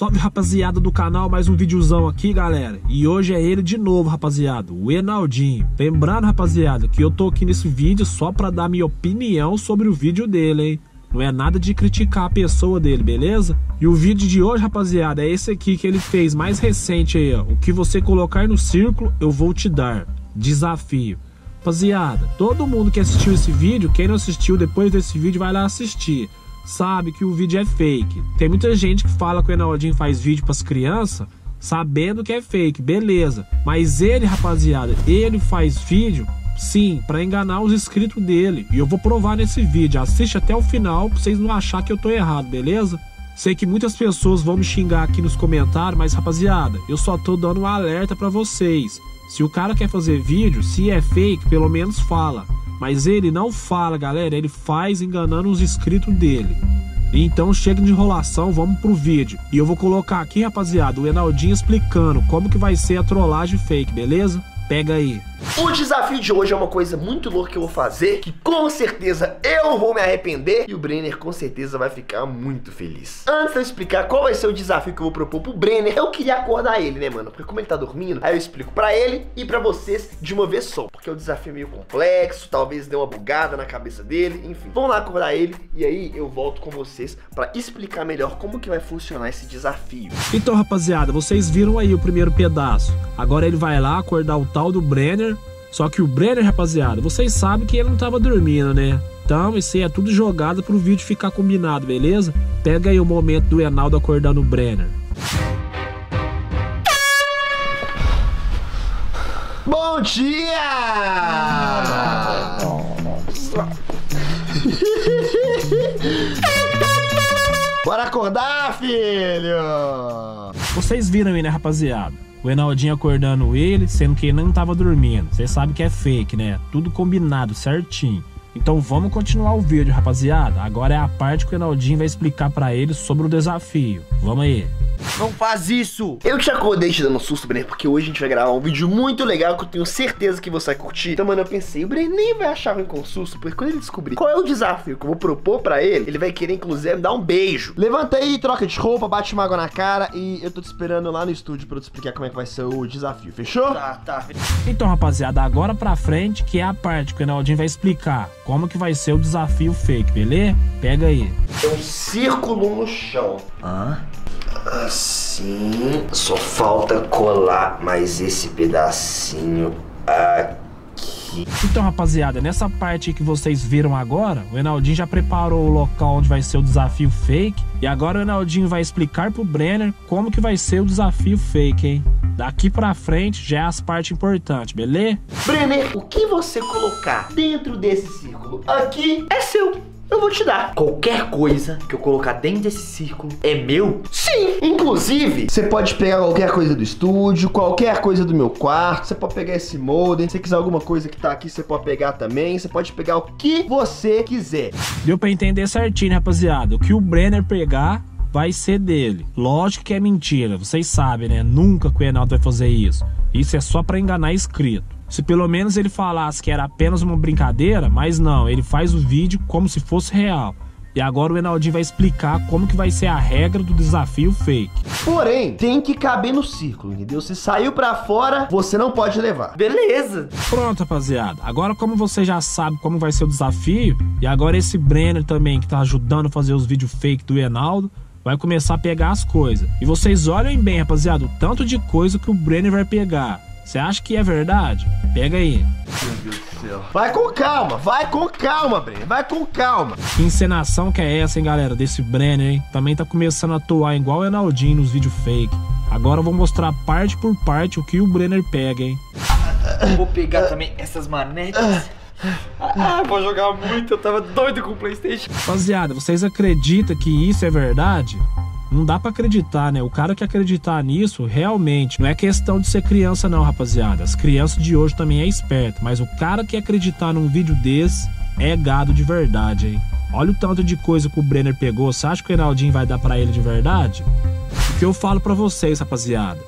Salve rapaziada do canal, mais um videozão aqui galera. E hoje é ele de novo rapaziada, o Enaldinho. Lembrando rapaziada que eu tô aqui nesse vídeo só pra dar minha opinião sobre o vídeo dele hein? Não é nada de criticar a pessoa dele, beleza? E o vídeo de hoje rapaziada é esse aqui que ele fez mais recente aí ó. O que você colocar no círculo eu vou te dar. Desafio. Rapaziada, todo mundo que assistiu esse vídeo, quem não assistiu depois desse vídeo vai lá assistir sabe que o vídeo é fake. Tem muita gente que fala que o Enaldinho faz vídeo para as crianças sabendo que é fake, beleza. Mas ele, rapaziada, ele faz vídeo sim, para enganar os inscritos dele. E eu vou provar nesse vídeo. Assiste até o final pra vocês não achar que eu tô errado, beleza? Sei que muitas pessoas vão me xingar aqui nos comentários, mas rapaziada, eu só tô dando um alerta para vocês. Se o cara quer fazer vídeo, se é fake, pelo menos fala. Mas ele não fala, galera, ele faz enganando os inscritos dele. Então chega de enrolação, vamos pro vídeo. E eu vou colocar aqui, rapaziada, o Enaldinho explicando como que vai ser a trollagem fake, beleza? Pega aí. O desafio de hoje é uma coisa muito louca que eu vou fazer, que com certeza eu vou me arrepender e o Brenner com certeza vai ficar muito feliz. Antes de eu explicar qual vai ser o desafio que eu vou propor pro Brenner, eu queria acordar ele, né, mano? Porque como ele tá dormindo, aí eu explico pra ele e pra vocês de uma vez só. Porque o desafio é meio complexo, talvez dê uma bugada na cabeça dele, enfim. Vamos lá acordar ele e aí eu volto com vocês pra explicar melhor como que vai funcionar esse desafio. Então, rapaziada, vocês viram aí o primeiro pedaço. Agora ele vai lá acordar o tal do Brenner só que o Brenner, rapaziada, vocês sabem que ele não tava dormindo, né? Então, isso aí é tudo jogado pro vídeo ficar combinado, beleza? Pega aí o momento do Enaldo acordando o Brenner. Bom dia! Bora acordar, filho! Vocês viram aí, né, rapaziada? O Enaldinho acordando ele, sendo que ele não tava dormindo. Vocês sabem que é fake, né? Tudo combinado, certinho. Então vamos continuar o vídeo, rapaziada. Agora é a parte que o Enaldinho vai explicar para ele sobre o desafio. Vamos aí. Não faz isso! Eu te acordei te dando um susto, Brenner, porque hoje a gente vai gravar um vídeo muito legal que eu tenho certeza que você vai curtir. Então, mano, eu pensei, o Brenner nem vai achar ruim com susto, porque quando ele descobrir qual é o desafio que eu vou propor pra ele, ele vai querer, inclusive, me dar um beijo. Levanta aí, troca de roupa, bate uma água na cara e eu tô te esperando lá no estúdio pra eu te explicar como é que vai ser o desafio, fechou? Tá, tá. Então, rapaziada, agora pra frente, que é a parte que o Enaldinho vai explicar como que vai ser o desafio fake, beleza? Pega aí. É um círculo no chão. Hã? Assim. Só falta colar mais esse pedacinho aqui. Então, rapaziada, nessa parte que vocês viram agora, o Enaldinho já preparou o local onde vai ser o desafio fake. E agora o Enaldinho vai explicar pro Brenner como que vai ser o desafio fake, hein? Daqui pra frente já é as partes importantes, beleza? Brenner, o que você colocar dentro desse círculo aqui é seu eu vou te dar. Qualquer coisa que eu colocar dentro desse círculo é meu? Sim! Inclusive, você pode pegar qualquer coisa do estúdio, qualquer coisa do meu quarto, você pode pegar esse modem, se quiser alguma coisa que tá aqui, você pode pegar também, você pode pegar o que você quiser. Deu pra entender certinho, rapaziada? O que o Brenner pegar vai ser dele. Lógico que é mentira, vocês sabem, né? Nunca que o Enaldo vai fazer isso. Isso é só para enganar inscrito. Se pelo menos ele falasse que era apenas uma brincadeira, mas não, ele faz o vídeo como se fosse real. E agora o Enaldinho vai explicar como que vai ser a regra do desafio fake. Porém, tem que caber no círculo, entendeu? Se saiu para fora, você não pode levar. Beleza. Pronto, rapaziada. Agora como você já sabe como vai ser o desafio, e agora esse Brenner também que tá ajudando a fazer os vídeos fake do Enaldo, vai começar a pegar as coisas. E vocês olhem bem, rapaziada, o tanto de coisa que o Brenner vai pegar. Você acha que é verdade? Pega aí. Meu Deus do céu. Vai com calma, vai com calma, Brenner. Vai com calma. Que encenação que é essa, hein, galera? Desse Brenner, hein? Também tá começando a atuar igual o Enaldinho nos vídeos fake. Agora eu vou mostrar parte por parte o que o Brenner pega, hein? Vou pegar também essas manetas. Ah, vou jogar muito, eu tava doido com o Playstation. Rapaziada, vocês acreditam que isso é verdade? Não dá para acreditar, né? O cara que acreditar nisso, realmente, não é questão de ser criança não, rapaziada. As crianças de hoje também é esperto, mas o cara que acreditar num vídeo desse é gado de verdade, hein? Olha o tanto de coisa que o Brenner pegou. Você acha que o Reinaldinho vai dar para ele de verdade? O que eu falo para vocês, rapaziada?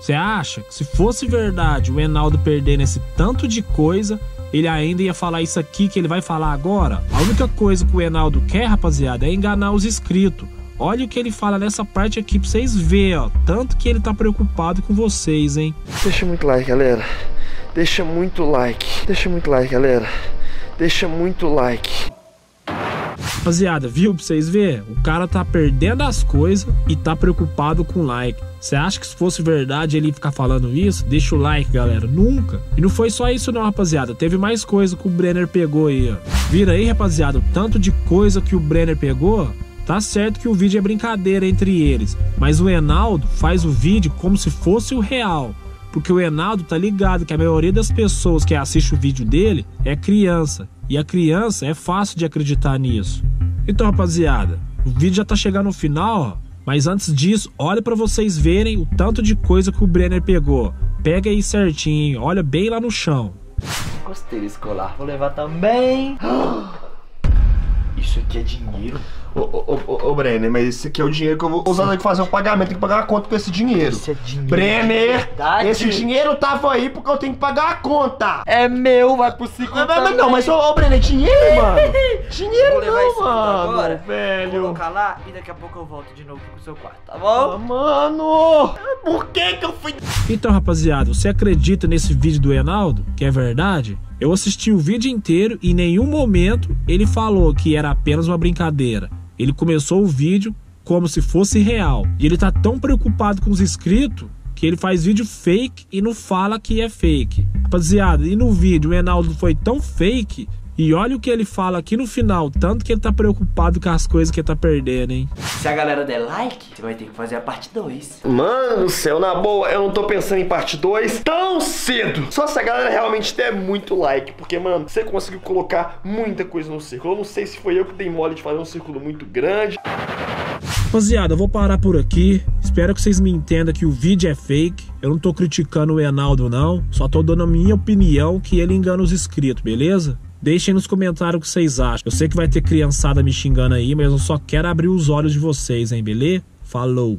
Você acha que se fosse verdade o Enaldo perder nesse tanto de coisa, ele ainda ia falar isso aqui que ele vai falar agora? A única coisa que o Enaldo quer, rapaziada, é enganar os inscritos. olha o que ele fala nessa parte aqui pra vocês verem, ó. Tanto que ele tá preocupado com vocês, hein? Deixa muito like, galera. Deixa muito like. Deixa muito like, galera. Deixa muito like. Rapaziada, viu pra vocês verem? O cara tá perdendo as coisas e tá preocupado com like. Você acha que se fosse verdade ele ficar falando isso? Deixa o like, galera. Nunca. E não foi só isso não, rapaziada. Teve mais coisa que o Brenner pegou aí, ó. Vira aí, rapaziada, o tanto de coisa que o Brenner pegou. Tá certo que o vídeo é brincadeira entre eles, mas o Enaldo faz o vídeo como se fosse o real. Porque o Enaldo tá ligado que a maioria das pessoas que assiste o vídeo dele é criança. E a criança é fácil de acreditar nisso. Então, rapaziada, o vídeo já tá chegando no final, ó. Mas antes disso, olha para vocês verem o tanto de coisa que o Brenner pegou. Pega aí certinho, olha bem lá no chão. Gostei desse colar. Vou levar também. Isso aqui é dinheiro. Ô, ô, ô, ô, Brenner, mas esse aqui é o dinheiro que eu vou usar aqui fazer um pagamento, tem que pagar a conta com esse dinheiro. Isso é dinheiro. Brenner, Verdade. esse dinheiro tava aí porque eu tenho que pagar a conta. É meu, vai pro ciclo. Mas, mas, mas não, mas ô, ô Brenner, dinheiro, mano. Dinheiro mano, agora. Vou velho. colocar lá e daqui a pouco eu volto de novo pro seu quarto, tá Ah, bom? mano, por que que eu fui... Então, rapaziada, você acredita nesse vídeo do Enaldo? Que é verdade? Eu assisti o vídeo inteiro e em nenhum momento ele falou que era apenas uma brincadeira. Ele começou o vídeo como se fosse real. E ele tá tão preocupado com os inscritos que ele faz vídeo fake e não fala que é fake. Rapaziada, e no vídeo o Enaldo foi tão fake e olha o que ele fala aqui no final, tanto que ele tá preocupado com as coisas que ele tá perdendo, hein? Se a galera der like, você vai ter que fazer a parte 2. Mano do céu, na boa, eu não tô pensando em parte 2 tão cedo. Só se a galera realmente der muito like, porque, mano, você conseguiu colocar muita coisa no círculo. Eu não sei se foi eu que dei mole de fazer um círculo muito grande. Rapaziada, eu vou parar por aqui. Espero que vocês me entendam que o vídeo é fake. Eu não tô criticando o Enaldo, não. Só tô dando a minha opinião que ele engana os inscritos, beleza? Deixem nos comentários o que vocês acham. Eu sei que vai ter criançada me xingando aí, mas eu só quero abrir os olhos de vocês, hein, beleza? Falou!